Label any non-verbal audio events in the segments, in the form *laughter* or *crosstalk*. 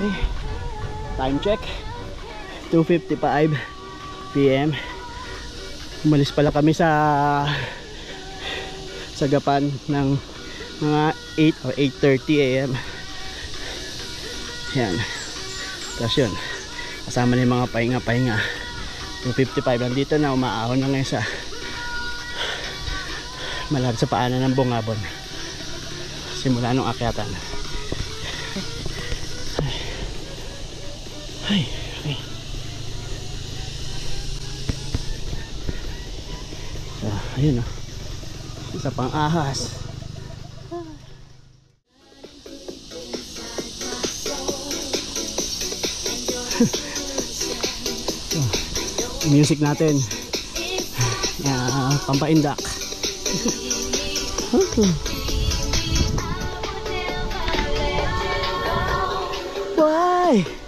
Okay. Time check. 2.55 p.m. Umalis pala kami sa sa Gapan ng mga 8 o 8.30 a.m. Yan. Tapos. Kasama na yung mga pahinga-pahinga. 2.55 nandito na umaahon na ngayon sa malapit sa paanan ng bungabon. Simula nung akyatan. Ay, okay. So, ayun o. Isa pang ahas. so, *laughs* music natin. Uh, pampaindak. *laughs* Why? Why?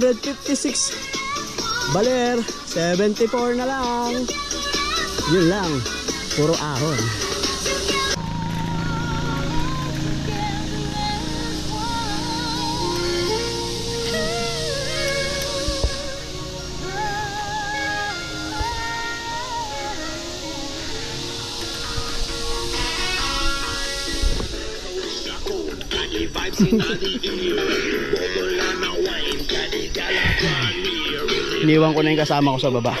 156 Baler 74 na lang. Yun lang. Puro ahon Iniwan ko na yung kasama ko sa baba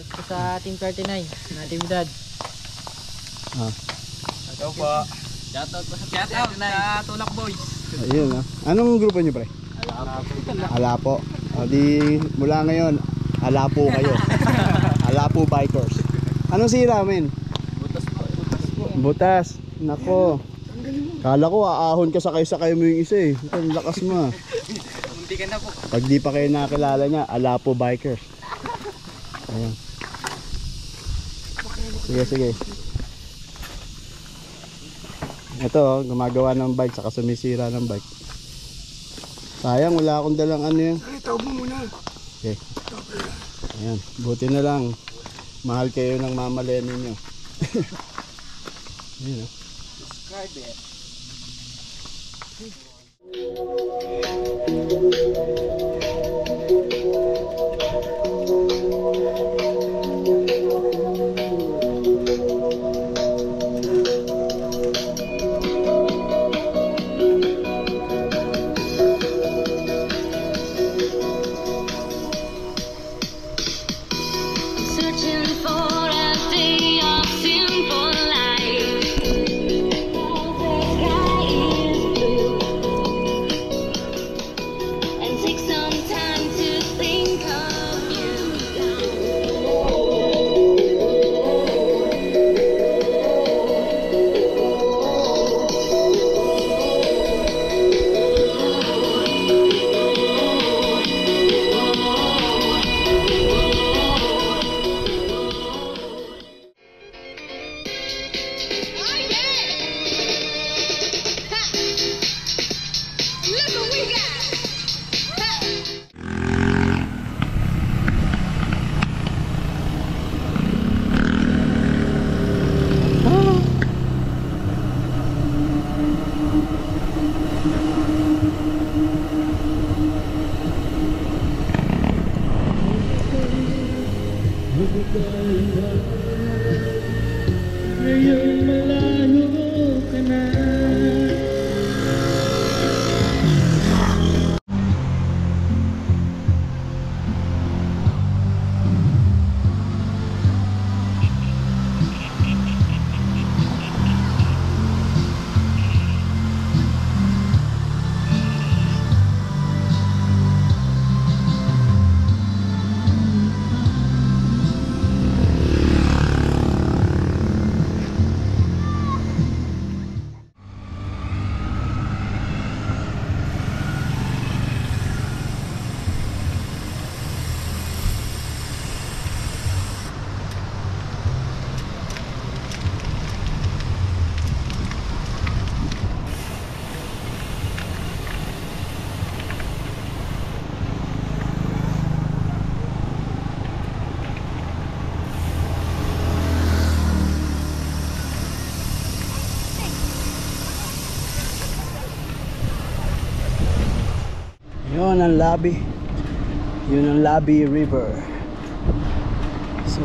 Ito po sa Team 39 na Team Dad. ah, Ito po. Shoutout po sa Shoutout sa Tulak Boys. Ayun ah. Anong grupo nyo pre? Alapo o di mula ngayon Alapo kayo *laughs* Alapo bikers Anong sira men? Butas po. Butas po. Butas Nako Kala ko aahon ka sakay-sakay mo yung isa eh Ito, ang lakas mo ah. Munti ka na po. Pag di pa kayo nakilala niya, Alapo Bikers. Sige, sige. Ito, oh, gumagawa ng bike, saka sumisira ng bike. Sayang, wala akong dalang ano yan. Ito mo muna. Okay. Ayan, buti na lang. Mahal kayo ng mamalayan ninyo. *laughs* Ayan, oh. Subscribe eh. Yun ang Labi. Yun ang Labi River. So,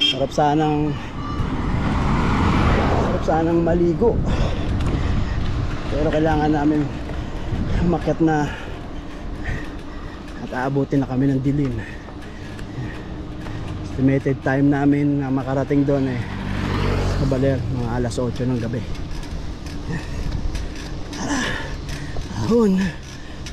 sarap sanang sarap sanang maligo. Pero kailangan namin umakyat na at aabutin na kami ng dilim. Estimated time namin na makarating doon eh sa Baler, mga alas 8 ng gabi. Ahon.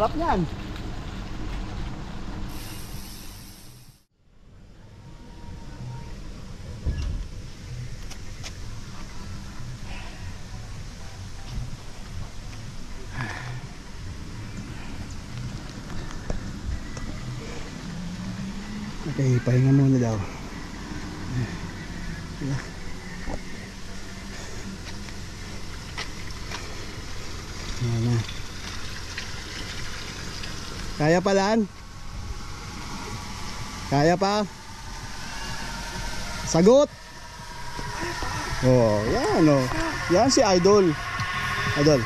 Sarap niyan. Okay, pahinga muna daw. Ayan na. Kaya pa lan? Kaya pa? Sagot! Oh, yan oh. Yan si Idol. Idol.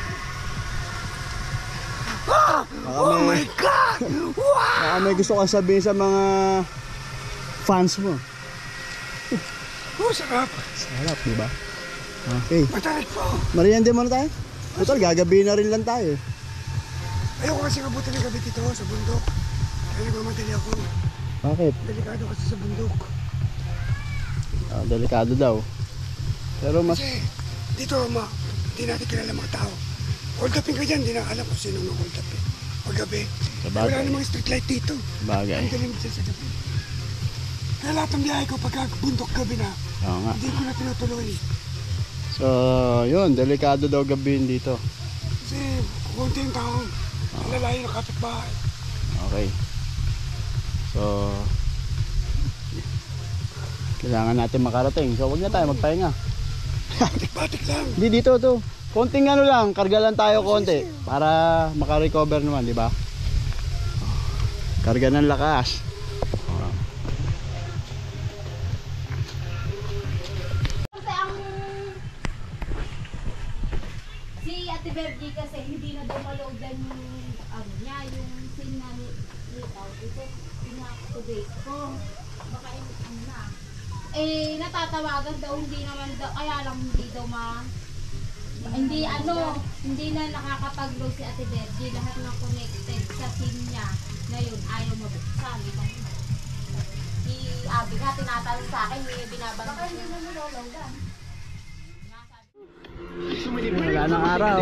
oh my God! Wow! Baka may gusto kang sabihin sa mga fans mo. Oh, sarap. Sarap, di ba? Okay. Matarik po. Mariende muna tayo. Total, gagabi na rin lang tayo. Ayoko kasi kabuti ng gabi dito sa bundok. Kaya nagmamadali ako. Bakit? Delikado kasi sa bundok. Ah, delikado daw. Pero mas... Kasi dito, ma, hindi natin kilala mga tao. Hold upin ka dyan, hindi na alam kung sino nang hold up eh. Pag gabi. Sabagay. Wala namang street light dito. Bagay. Ang galing dyan sa gabi. Kaya lahat ng biyahe ko pagka bundok gabi na, Oo nga. hindi ko na tinutuloy. So, yun, delikado daw gabihin dito. Kasi kukunti yung tao. Ang lalayo ng kapitbahay. Okay. So, kailangan natin makarating. So, wag na tayo magpahinga. Batik-batik lang. Hindi dito to. Konting ano lang, karga lang tayo konti para makarecover naman, di ba? Karga ng lakas. Pina-activate ko. Baka yung ano na. Eh, natatawagan daw, hindi naman daw, kaya lang hindi daw ma hindi ano, hindi na nakakapag-load si Ate Bergie. Lahat ng connected sa SIM niya. Ngayon, ayaw mabuksan. Si Abby nga, tinatanong sa akin, may binabanggit niya. Baka hindi mo nilolonggan. Wala ng araw.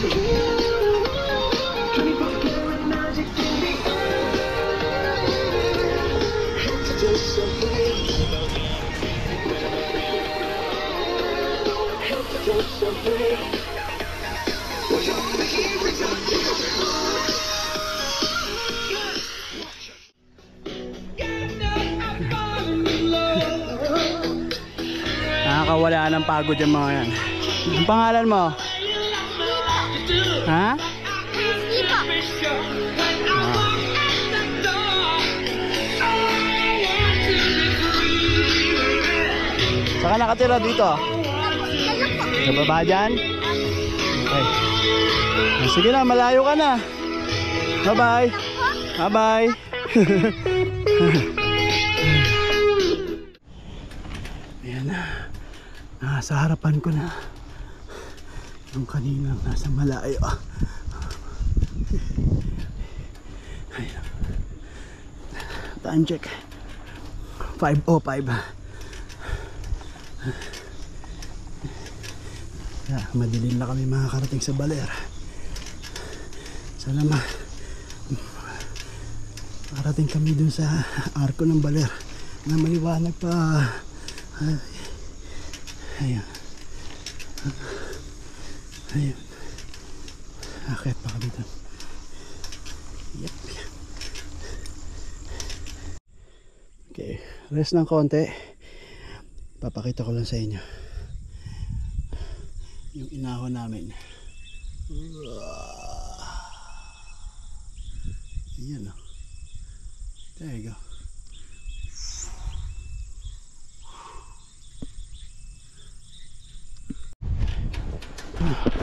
Nakakawala ng pagod yung mga yan. Ang pangalan mo? Ha? Ah. Saka nakatira dito? Sa baba dyan? Okay. Ah, Sige na, malayo ka na. Bye-bye. Bye-bye. *laughs* Ayan na. Nasa harapan ko na. Yung kanina nasa malayo. Ayan. Time check. 5.05. Yeah, madilim na kami makakarating sa Baler. Sana ma makarating kami dun sa arko ng Baler na maliwanag pa. Ay. Ayan. Ayan. Akit pa kami dun. Yep. Okay. Rest ng konti. Papakita ko lang sa inyo. Yung inahon namin. Ayan o. There you go. Ay,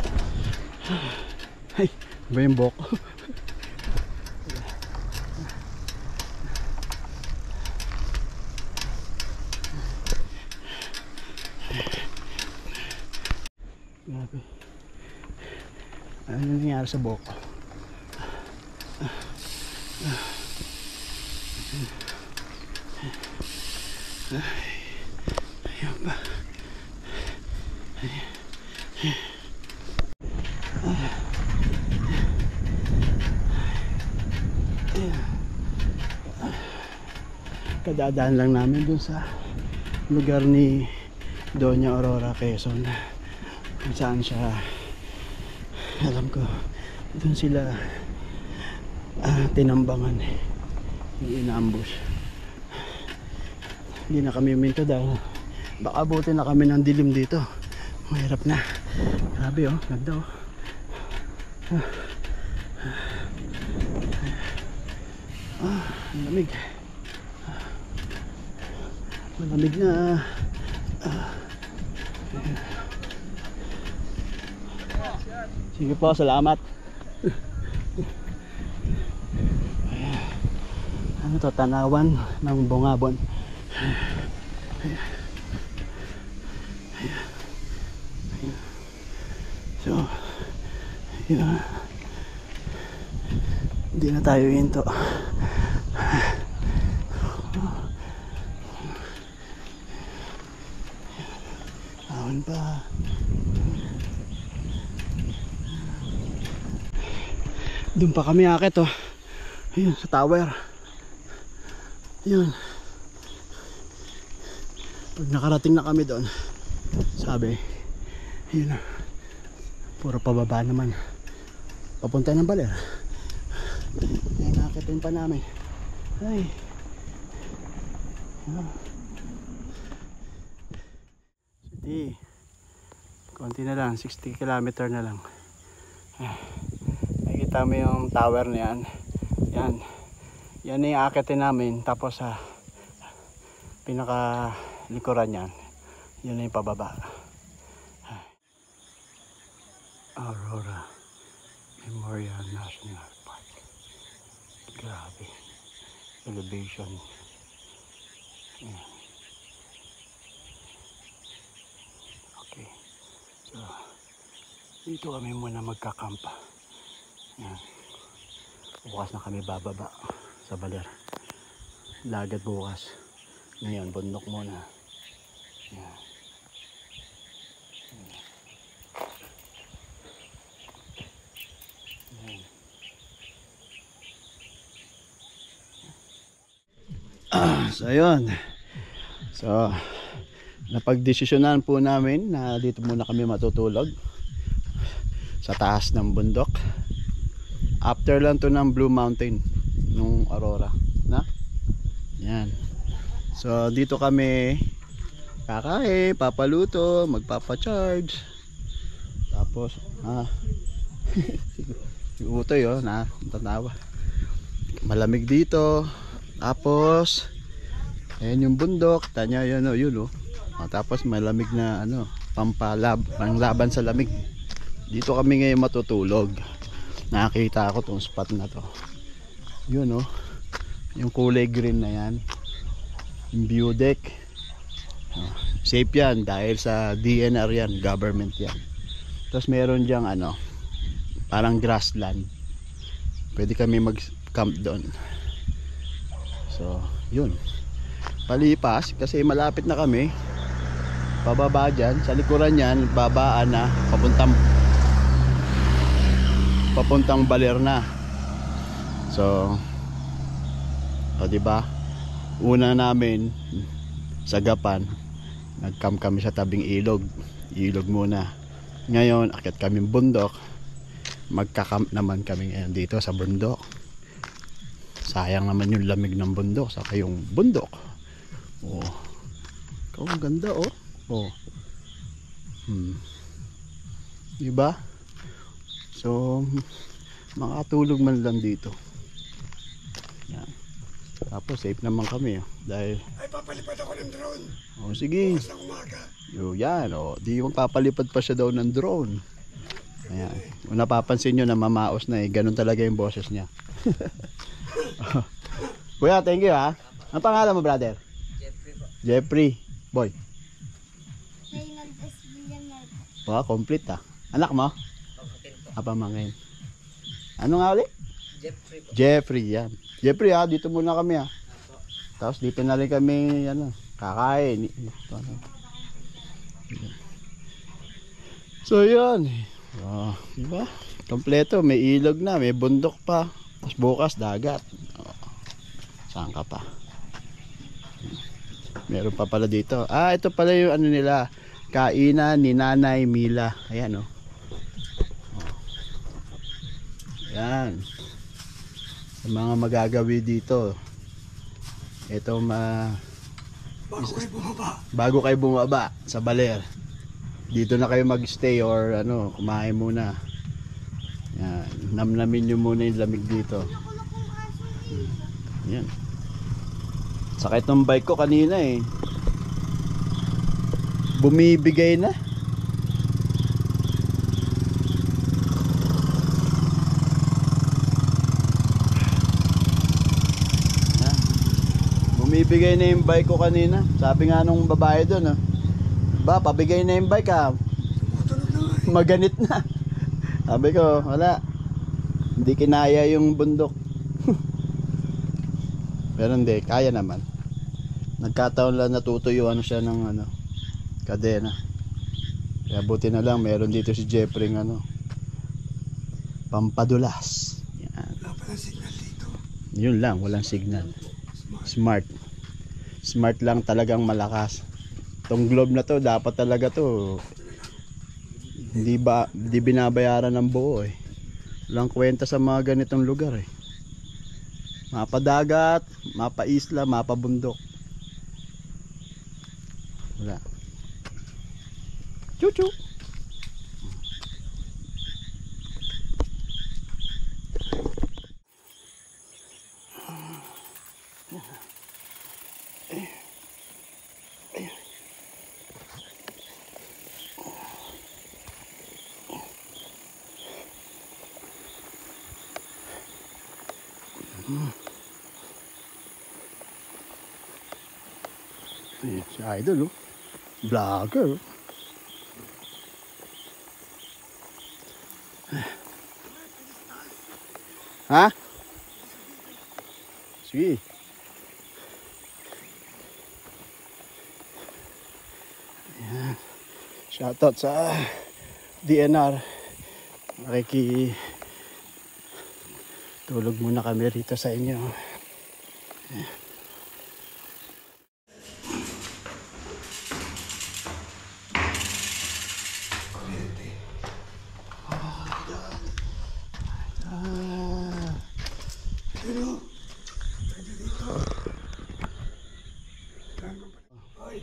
ba yung? Grabe. Ano nangyari sa buhok? Kadadaan lang namin dun sa lugar ni Doña Aurora Quezon. Kung saan siya alam ko dun sila ah, tinambangan yung inaambush hindi na kami uminto dahil baka buti na kami ng dilim dito. Mahirap na. Grabe oh. Ganda oh. Ah, ang lamig malamig na ah. sige po salamat. Ano to tanawan ng bungabon? So yun. Hindi na tayo hinto Awan pa. Doon pa kami akit oh. Ayun, sa tower. Ayun. Pag nakarating na kami doon, sabi, ayun na. Puro pababa naman. Papunta ng baler. Ayun, nakitin pa namin. Ay. Ah. City. Konti na lang, 60 kilometer na lang. Ah, Kita mo yung tower na yan. Yan. Yan yung aakitin namin. Tapos sa pinaka likuran yan. Na yung pababa. Aurora Memorial National Park. Grabe. Elevation. Yan. Okay. So, dito kami muna magkakampa. Yan. Bukas na kami bababa sa baler. Lagat bukas. Ngayon, bundok muna. Yan. Ah, so ayun. So po namin na dito muna kami matutulog sa taas ng bundok. After lang to ng Blue Mountain nung Aurora, na? Yan. So dito kami kakain, papaluto, magpapa-charge. Tapos ah *laughs* si Utoy oh, na tatawa. Malamig dito. Tapos, ayan yung bundok. Tanya yun o, yun o. Ah, tapos malamig na ano, pampalab, panglaban sa lamig. Dito kami ngayon matutulog. Nakakita ako tong spot na to. Yun o. Yung kulay green na yan. Yung view deck. Ah, safe yan dahil sa DNR yan, government yan. Tapos meron diyang ano, parang grassland. Pwede kami mag-camp doon. So, yun. Palipas kasi malapit na kami. Pababa dyan. Sa likuran yan, babaan na papuntang papuntang baler na. So, o di ba? Una namin sa Gapan, nagcamp kami sa tabing ilog. Ilog muna. Ngayon, akit kami bundok. Magkakamp naman kami ngayon dito sa bundok sayang naman yung lamig ng bundok saka yung bundok oh ang ganda oh oh hmm. diba so makatulog man lang dito yan tapos safe naman kami oh, dahil Ay, papalipad ako ng drone. oh sige Bukas ng umaga. Yo, yan, oh. Di yung papalipad pa siya daw ng drone. Ayan. Kung napapansin nyo na mamaos na eh, ganun talaga yung boses niya. *laughs* Kuya, thank you ha. Ang pangalan mo, brother? Jeffrey po. Jeffrey. Boy. Reynald S. Villanueva. Wow, complete ha. Anak mo? Pagkakin po. Apa mangin. Ano nga ulit? Jeffrey po. Jeffrey, yan. Jeffrey ha, dito muna kami ha. Tapos dito na rin kami, ano, kakain. So, yun. Oh, di ba? Kompleto, may ilog na, may bundok pa. Tapos bukas, dagat. Oh. Saan ka pa? Meron pa pala dito. Ah, ito pala yung ano nila. Kainan ni Nanay Mila. Ayan, oh. Ayan. Sa mga magagawi dito. Ito ma Bago kayo bumaba. bago kayo bumaba sa Baler. Dito na kayo magstay or ano, kumain muna. Yan, namnamin nyo muna yung lamig dito. Yan. Sakit ng bike ko kanina eh. Bumibigay na. Bumibigay na yung bike ko kanina. Sabi nga nung babae doon, ah, ba, pabigay na yung bike ah. Eh. Maganit na. Sabi ko, wala. Hindi kinaya yung bundok. *laughs* Pero hindi, kaya naman. Nagkataon lang natutuyuan siya ng ano, kadena. Kaya buti na lang, meron dito si Jeffrey ng ano, pampadulas. Yan. Wala signal dito. Yun lang, walang signal. Smart. Smart lang talagang malakas. Tong globe na to, dapat talaga to. Hindi ba, hindi binabayaran ng buo eh. Walang kwenta sa mga ganitong lugar eh. Mapa dagat, mapa isla, mapa. Wala. Chuchu. Ayan, si Idol, oh. Vlogger, oh. Ha? Sige. Ayan. Shoutout sa DNR. Makiki tulog muna kami rito sa inyo. Hoy,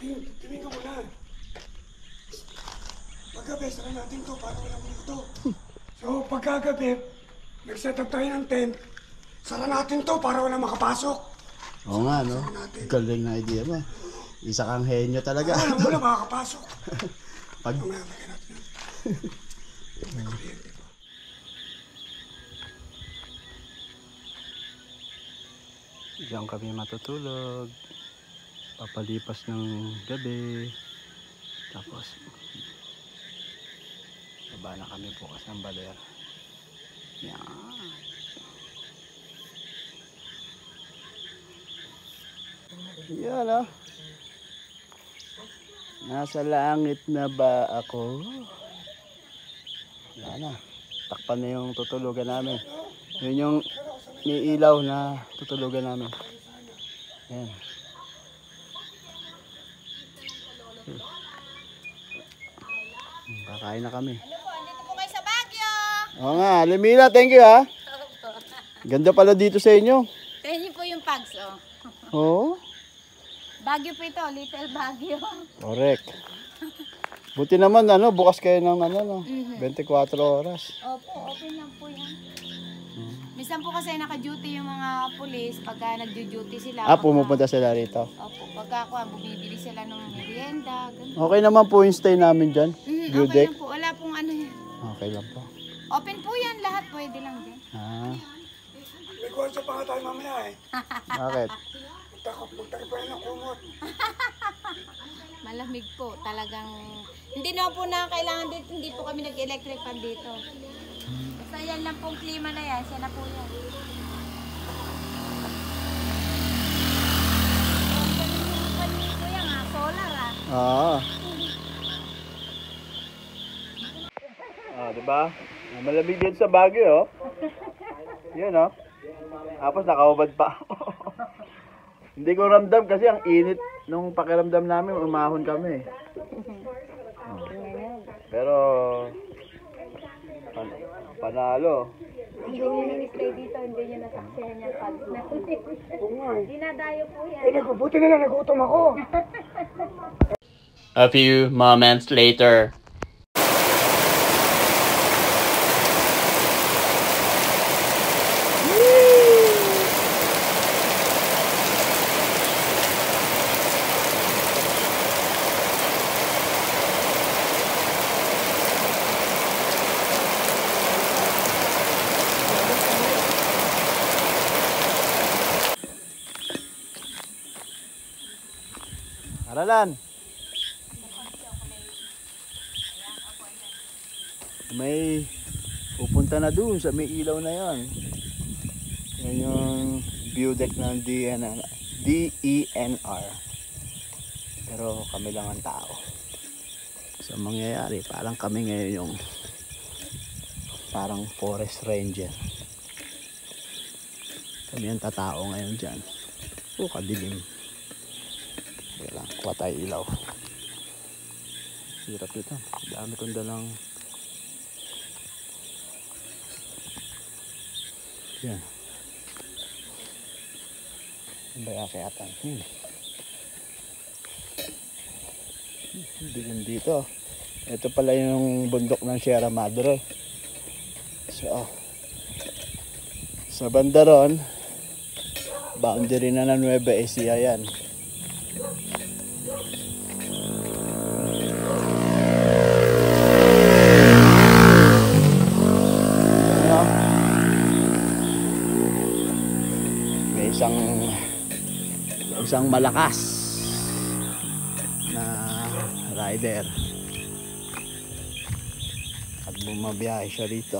tingin, tingin ka muna. Paggabi, sara natin to para walang multo. So, pagkagabi, nag-set up tayo ng tent. Sara natin to para walang makapasok. Oo nga, no? Galing na idea mo. Isa kang henyo talaga. Alam mo na makakapasok. Pag Mamaya, lagyan natin yan. May kuryente pa. Diyan kami matutulog. Papalipas ng gabi. Tapos, baba na kami bukas ng baler. Yan. Yan oh. Nasa langit na ba ako? Yan na. Takpan na yung tutulugan namin. Yun yung may ilaw na tutulugan namin. Ayan. Kakain na kami. Ano po, andito po kayo sa Baguio. Oo nga, Limila, thank you ha. Ganda pala dito sa inyo. Tingnan niyo po yung pags, oh. Oo, Baguio po ito, Little Baguio. *laughs* correct. Buti naman ano, bukas kayo ng ano, no? Mhm. 24 oras. Opo, open lang po yan. Minsan po kasi naka-duty yung mga pulis pagka nagdu-duty sila. Ah, pumupunta sila rito. Opo, pagka kuha, bumibili sila ng merienda, ganun. Okay naman po yung stay namin dyan. Mhm, View okay deck. lang po, wala pong ano yan. Okay lang po. Open po yan, lahat pwede lang din. Ah, May kwarto pa nga tayo mamaya eh. bakit? Magtakop, magtakip pa ng kumot. *laughs* Malamig po, talagang... Hindi na po na kailangan dito, hindi po kami nag-electric fan dito. Basta yan lang pong klima na yan, siya na po yan. Ah. Ah, di ba? Malamig din sa Baguio, oh. *laughs* Yan, oh. Tapos nakahubad pa. *laughs* Hindi ko ramdam kasi ang init nung pakiramdam namin, umahon kami. Oh. *laughs* Pero, pan- panalo. Hindi nyo stay dito, hindi nyo nasaksihan yung pag *laughs* eh. Dinadayo po yan. Eh, nag- buti na lang nagutom ako. *laughs* A few moments later. Aralan. May pupunta na dun sa may ilaw na yon. Yan yung view deck ng DNR, DENR. Pero kami lang ang tao. Sa mangyayari, parang kami ngayon yung parang forest ranger. Kami ang tatao ngayon dyan. Oh, kadilim. Tayo ilaw. Hirap ito. Dami kong dalang... Yan. Baya kaya atan. Hmm. Yun dito. Ito pala yung bundok ng Sierra Madre. So, sa banda ron, boundary na ng Nueva Ecija yan. Ano? Isang malakas na rider. At bumabiyahe siya rito.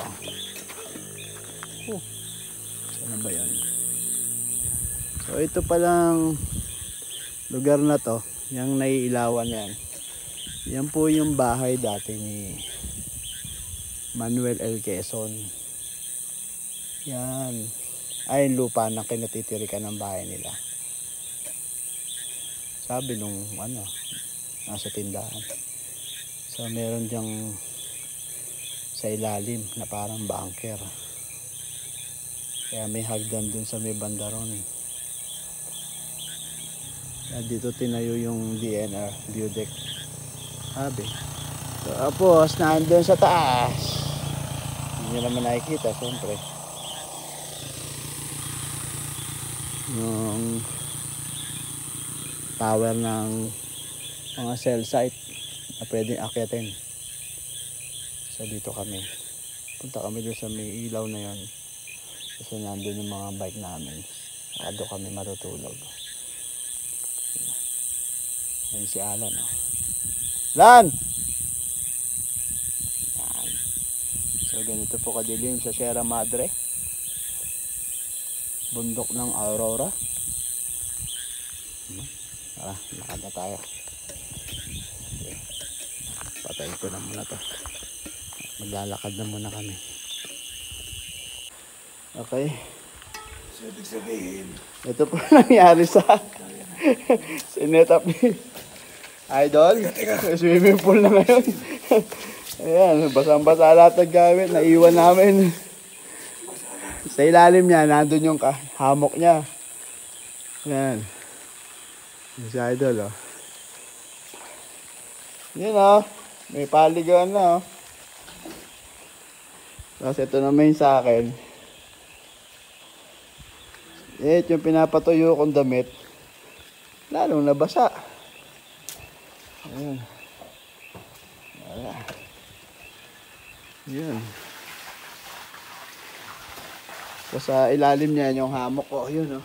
Oh, saan ba yun? So ito palang lugar na to. Yung naiilawan yan. Yan po yung bahay dati ni Manuel L. Quezon. Yan. Ay lupa na kinatitirikan ng bahay nila sabi nung ano nasa tindahan. So meron diyang sa ilalim na parang bunker. Kaya may hagdan dun sa may bandaron. Kaya dito tinayo yung DNR view deck sabi so tapos nandun sa taas. Hindi nyo naman nakikita syempre yung tower ng mga cell site na pwedeng akyatin so dito kami. Punta kami doon sa may ilaw na yon kasi nandun yung mga bike namin. Saka doon kami matutulog. Ayun si Alan oh. Lan! Yan. so ganito po kadilim sa Sierra Madre. Bundok ng Aurora Tara, lakad na tayo. Okay. Patayin ko na muna to. Maglalakad na muna kami. Okay. So, ibig sabihin, Ito po *laughs* nangyari sa sinet up ni Idol. Swimming pool na ngayon. *laughs* Ayan, basang-basa lahat ng gamit. Naiwan namin. Sa ilalim niya, nandun yung hammock niya. Ayan. Si Idol, oh. Yun, oh. May paligan na, oh. Tapos ito naman yung sa akin. Eh, yung pinapatuyo kong damit. Lalong nabasa. Ayan. Wala. Yun. So, sa ilalim niya yung hammock ko. Yun, oh.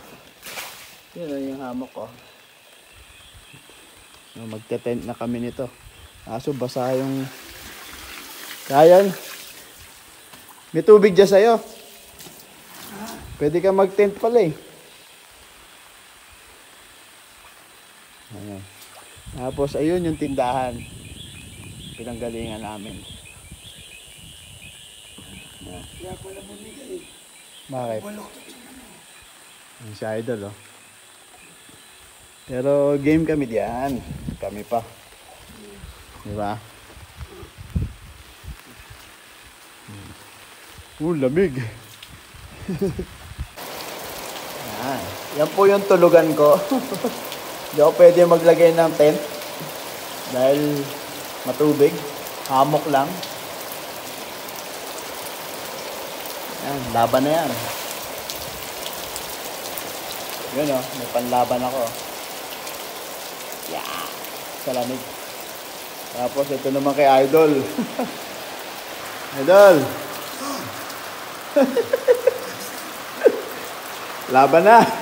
Yun, oh, yung hammock ko. So, magte-tent na kami nito. Kaso basa yung... Kayan. May tubig dyan sa'yo. Pwede ka mag-tent pala eh. Ayan. Tapos ayun yung tindahan. Pinanggalingan namin. Kaya pala bumigay. Bakit? Balok. Yung si Idol oh. Pero game kami diyan. Kami pa. Di ba? Uh, lamig. *laughs* Yan. Yan po yung tulugan ko. *laughs* Hindi ako pwede maglagay ng tent. Dahil matubig. Hamok lang. Yan, laban na yan. Yun oh, may panlaban ako. Yeah. Sa lamig. Tapos ito naman kay Idol. *laughs* Idol. *laughs* Laban na. *laughs*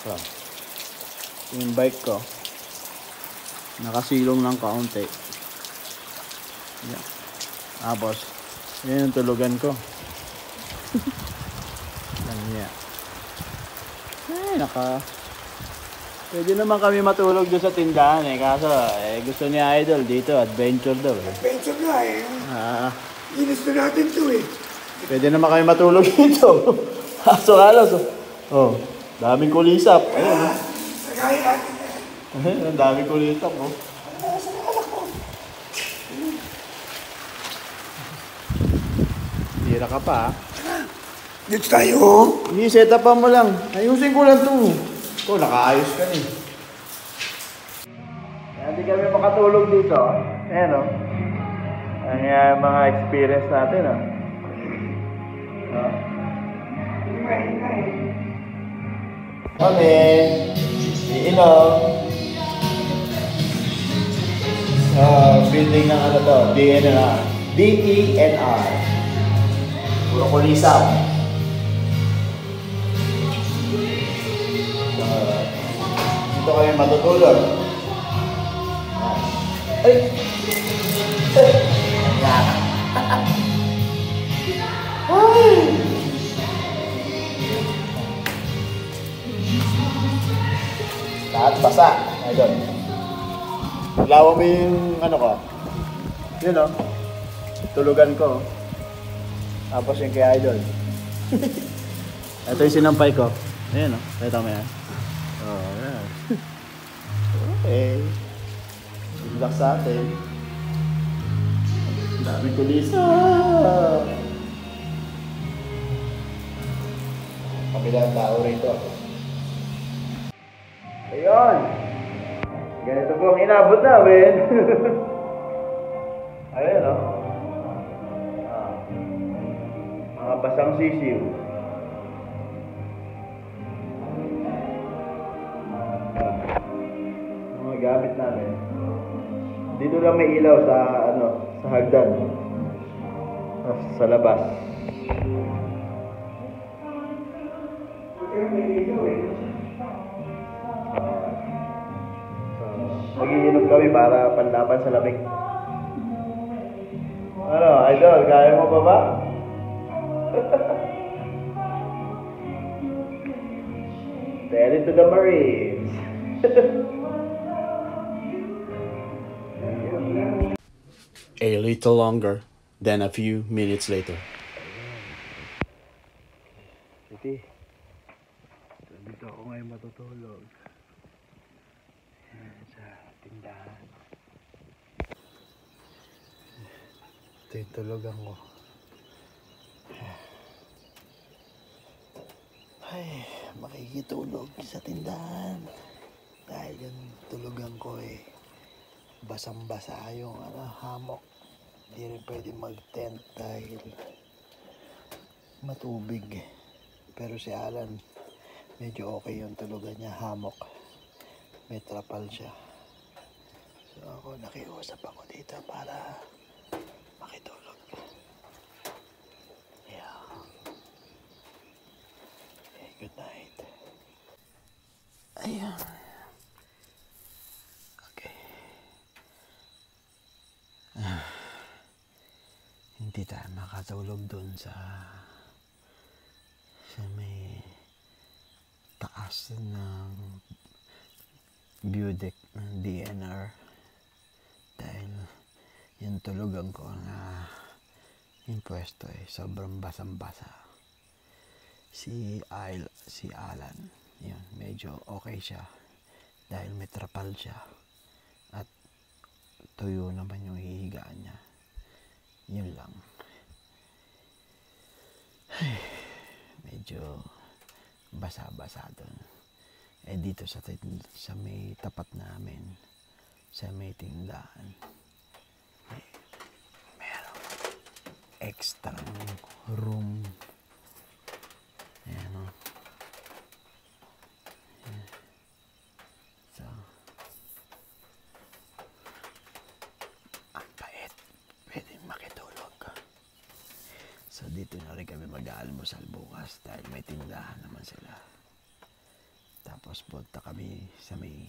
so, yung bike ko, nakasilong ng kaunti. Yan. Tapos, yan yung tulugan ko. Yan yan. Ay, naka... Pwede naman kami matulog doon sa tindahan eh. Kaso, eh, gusto ni Idol dito, adventure daw eh. Pension nga eh. Ah, Inis na natin to eh. pwede naman kami matulog *laughs* dito. Kaso halos, oh, daming kulisap. Ayun, Sagaya natin eh. oh. ang daming kulisap, oh. Tira ka pa, ah. Dito tayo. Hindi, set up mo lang. Ayusin ko lang to. Ito, nakaayos ka ni. Kaya hindi kami makatulog dito. Ayan o. Ang uh, mga experience natin o. Oh. Kami, iinom. Sa building ng ano to, DNR. D-E-N-R. Puro kulisap. Dito kami matutulog. Ay! Lahat basa. Idol. Lawa mo yung ano ko. Yun o. Tulugan ko. Tapos yung kay Idol. *laughs* Ito yung sinampay ko. Ayan o. Kita mo yan. Oh, yan. Okay. Good luck sa atin. Dami kulisa. Kabilang tao rito. Ayun. Ganito po ang inabot namin. *laughs* Ayun o. Ah. Mga basang sisiw. Gamit namin. Dito lang may ilaw sa ano, sa hagdan. Ah, Sa labas. So, magiinom kami para panlaban sa lamig. Ano, idol, kaya mo pa ba? *laughs* Tell it to the Marines. *laughs* A little longer than a few minutes later. Titi, dito ako ngayon matutulog. Sa tindahan. Ito yung tulugan ko. Ay, makikitulog sa tindahan. Dahil yung tulugan ko eh, basang-basa yung ano, hamok. Hindi rin pwede mag-tent dahil matubig. Pero si Alan, medyo okay yung tulugan niya, hamok. May trapal siya. So ako, nakiusap ako dito para makitulog. Yeah. Okay, good night. Ayan. Okay. Ah. Hindi tayo sa sa may taas ng view deck ng DNR dahil yung tulugan ko na yung pwesto eh sobrang basang-basa. Si Al si Alan yun medyo okay siya. Dahil may trapal siya. At tuyo naman yung hihigaan niya. Yun lang medyo basa-basa doon. Eh dito sa, sa may tapat namin, sa may tindahan, eh, merong extra room. Ayan o. Ayan. So, ang bait. Pwede makitulog. So dito na rin kami mag-aalmusal bukas dahil may tindahan naman sila. Tapos punta kami sa may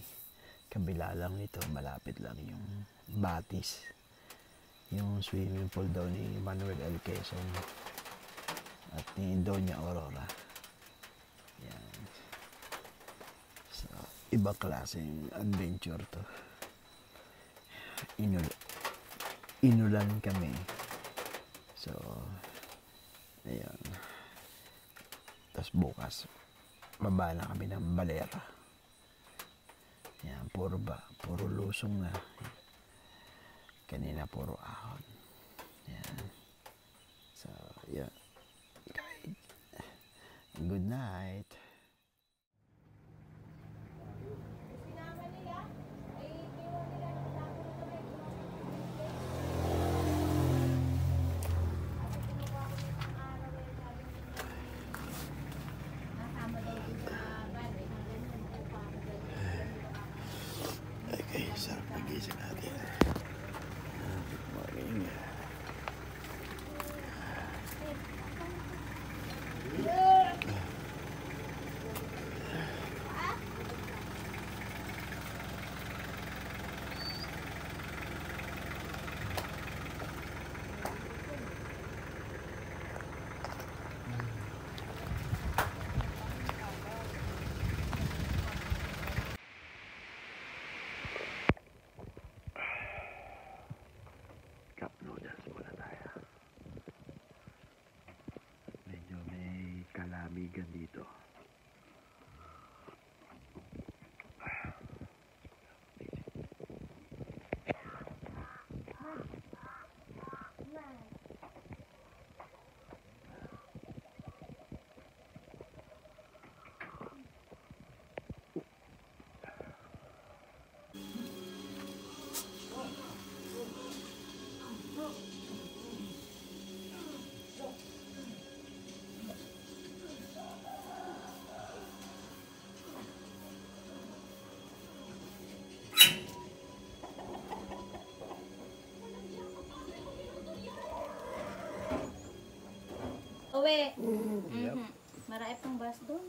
kabila lang nito, malapit lang yung Batis. Yung swimming pool daw ni Manuel L. Quezon at ni Doña Aurora. Yan. So, ibang klaseng adventure to. Inul inulan kami. So, Ayan. Tapos bukas, baba na kami ng balera. Yan, puro ba, puro lusong na. Kanina puro ahon. Yan. So, yeah. Good night. Uwi. Mhm. Marami pang bus doon.